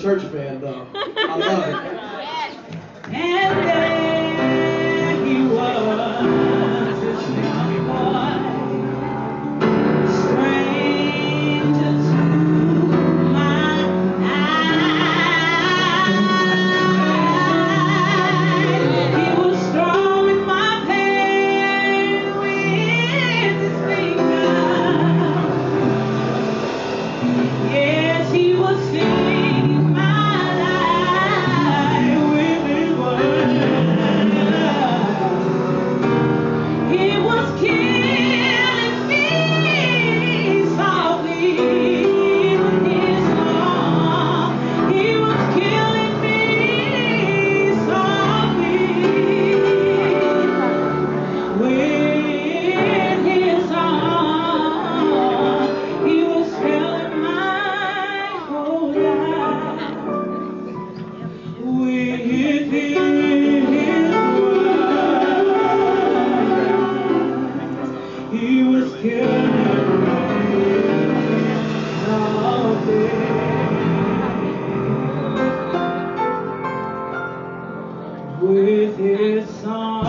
church band, though. I love it. with his son.